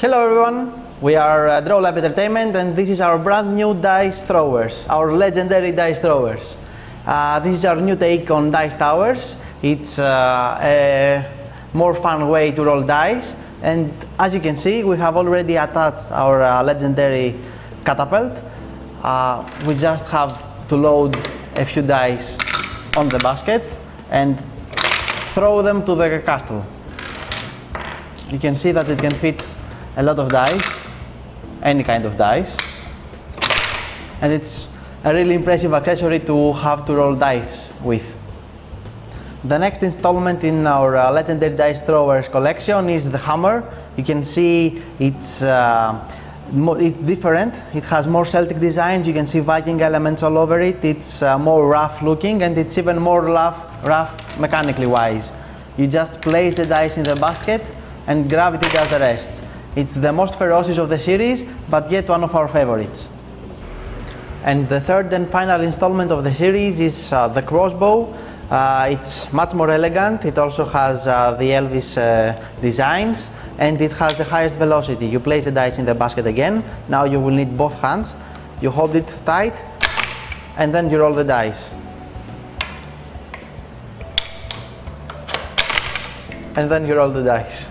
Hello everyone, we are uh, Draw Lab Entertainment and this is our brand new dice throwers, our legendary dice throwers. Uh, this is our new take on dice towers. It's uh, a more fun way to roll dice and as you can see we have already attached our uh, legendary catapult. Uh, we just have to load a few dice on the basket and throw them to the castle. You can see that it can fit a lot of dice, any kind of dice. And it's a really impressive accessory to have to roll dice with. The next installment in our uh, Legendary Dice Throwers collection is the hammer. You can see it's, uh, it's different. It has more Celtic designs. You can see Viking elements all over it. It's uh, more rough looking and it's even more rough, rough mechanically wise. You just place the dice in the basket and gravity does the rest. It's the most ferocious of the series, but yet one of our favorites. And the third and final installment of the series is uh, the crossbow. Uh, it's much more elegant. It also has uh, the Elvis uh, designs and it has the highest velocity. You place the dice in the basket again. Now you will need both hands. You hold it tight and then you roll the dice. And then you roll the dice.